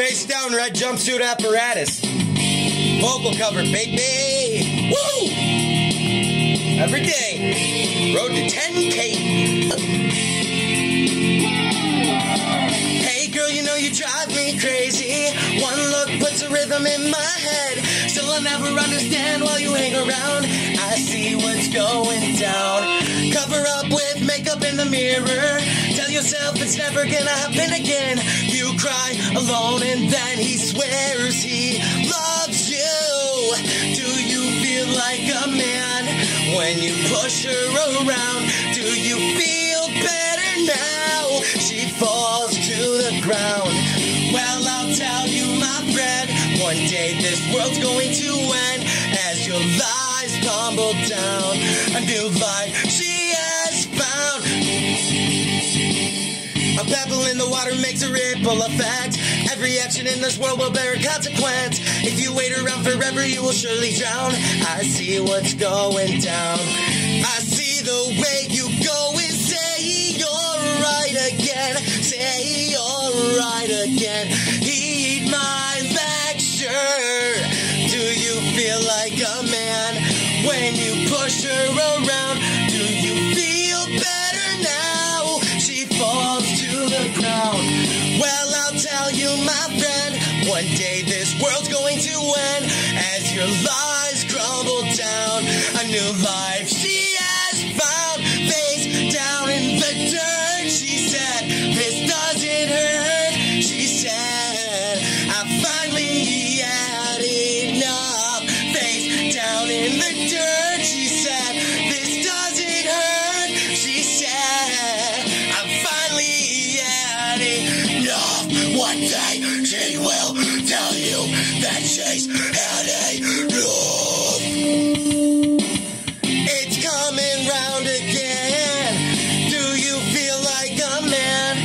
Face down, red jumpsuit apparatus. Vocal cover, baby. Woo! Every day. Road to 10K. Hey girl, you know you drive me crazy. One look puts a rhythm in my head. Still, I'll never understand while you hang around. I see what's going down. Cover up in the mirror. Tell yourself it's never gonna happen again. You cry alone, and then he swears he loves you. Do you feel like a man when you push her around? Do you feel better now? She falls to the ground. Well, I'll tell you, my friend, one day this world's going to end as your lies tumble down. A new life she A pebble in the water makes a ripple effect. Every action in this world will bear a consequence. If you wait around forever, you will surely drown. I see what's going down. I see the way you go and say you're right again. Say you're right again. Heed my lecture. Do you feel like a man when you push her around? Do you feel one day this world's going to end as your lies crumble down. A new life that she's had enough. It's coming round again. Do you feel like a man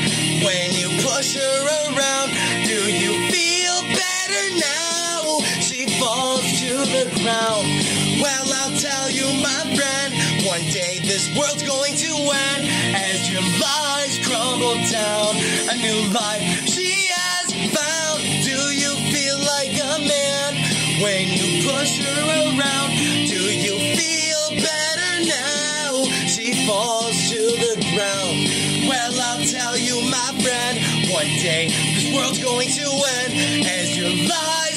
when you push her around? Do you feel better now? She falls to the ground. Well, I'll tell you, my friend, one day this world's going to end as your lies crumble down. A new life she when you push her around? Do you feel better now? She falls to the ground. Well, I'll tell you, my friend, one day this world's going to end as your lies